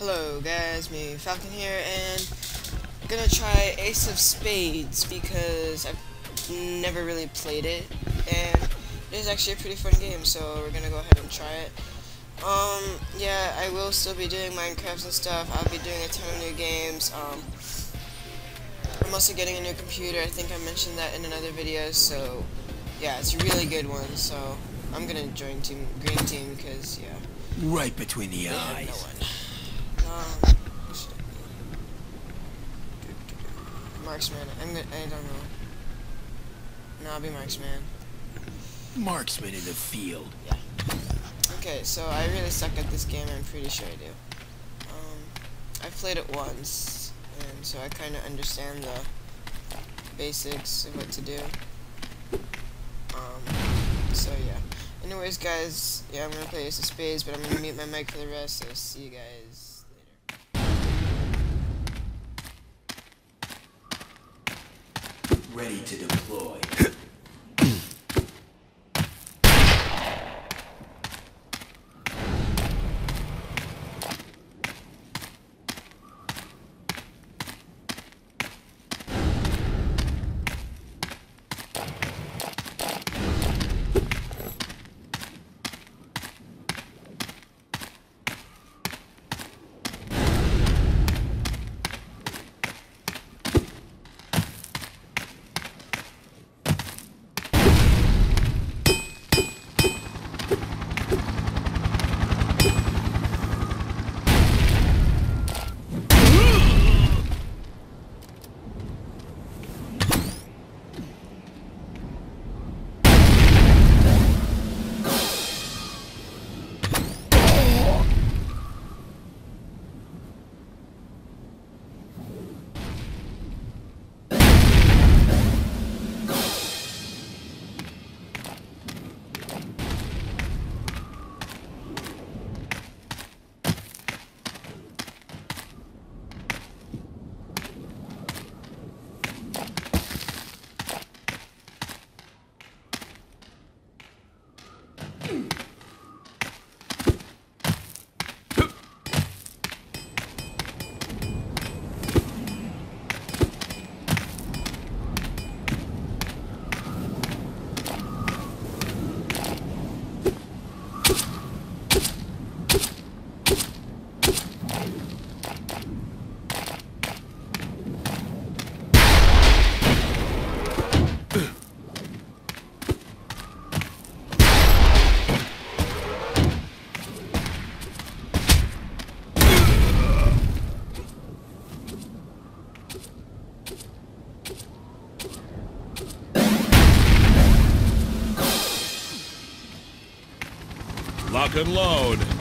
Hello guys, me Falcon here, and I'm gonna try Ace of Spades because I've never really played it, and it is actually a pretty fun game, so we're gonna go ahead and try it. Um, yeah, I will still be doing Minecraft and stuff, I'll be doing a ton of new games, um, I'm also getting a new computer, I think I mentioned that in another video, so, yeah, it's a really good one, so, I'm gonna join team, green team, because, yeah. Right between the eyes. no. Um, who should it be? Marksman. I'm gonna. I don't know. No, I'll be marksman. Marksman in the field. Yeah. Okay, so I really suck at this game. I'm pretty sure I do. Um, I've played it once, and so I kind of understand the basics of what to do. Um, so yeah. Anyways, guys, yeah, I'm gonna play Ace of Spades, but I'm gonna mute my mic for the rest. So see you guys Ready to deploy. Lock and load.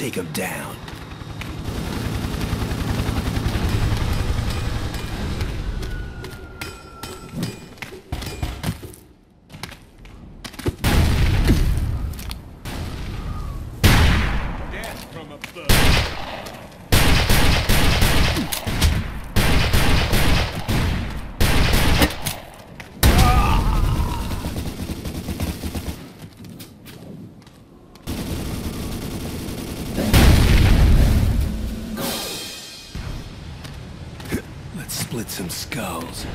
Take him down. Some skulls.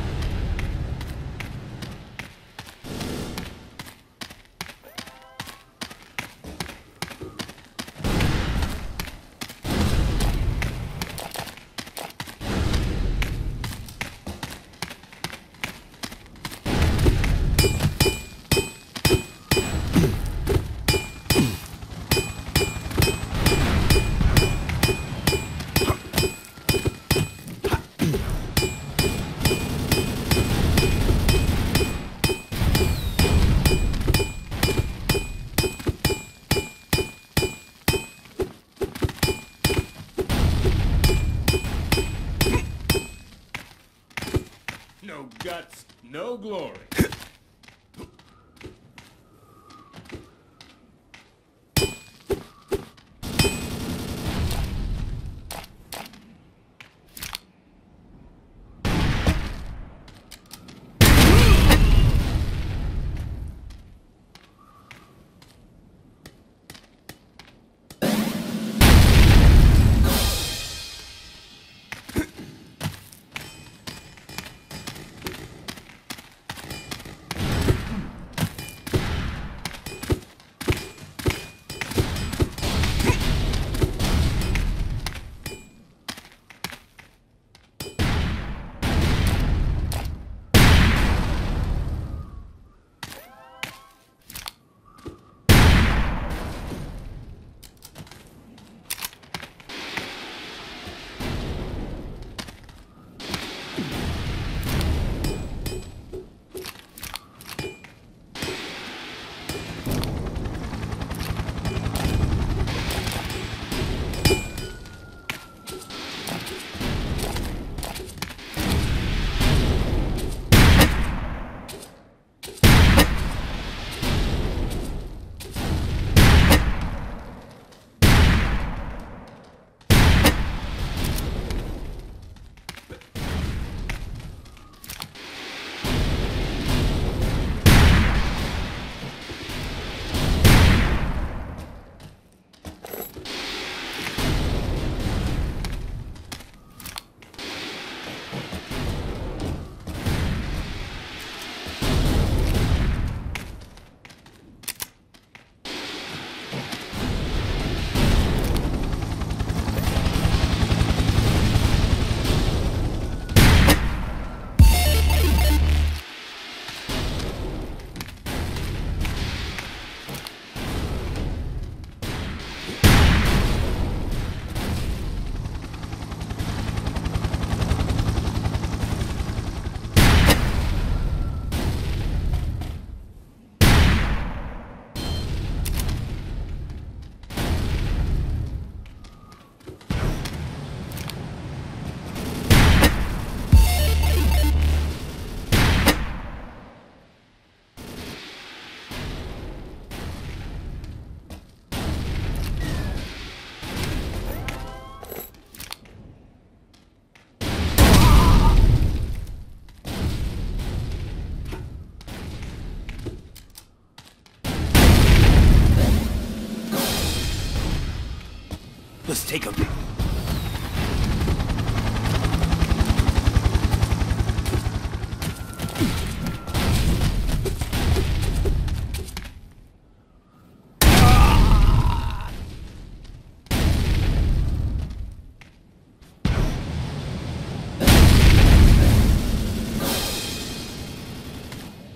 Let's take him.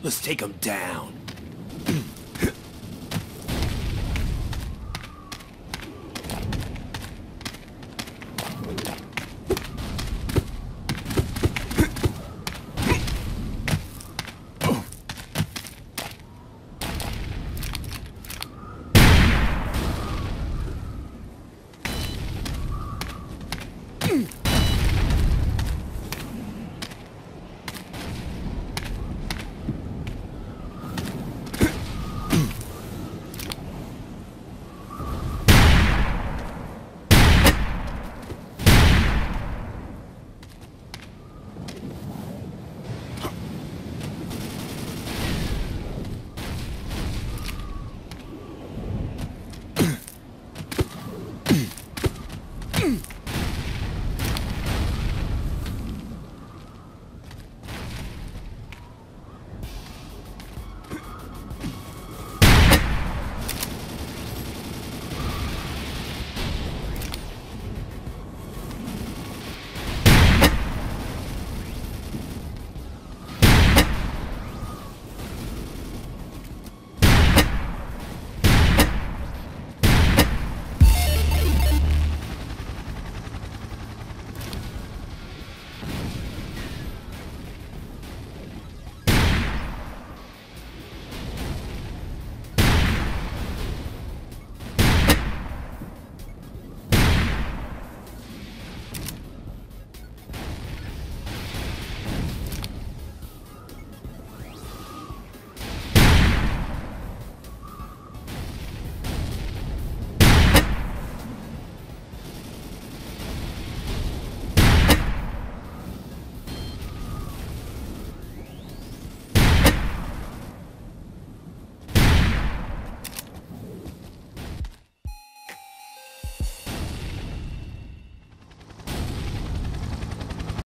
Let's take him down.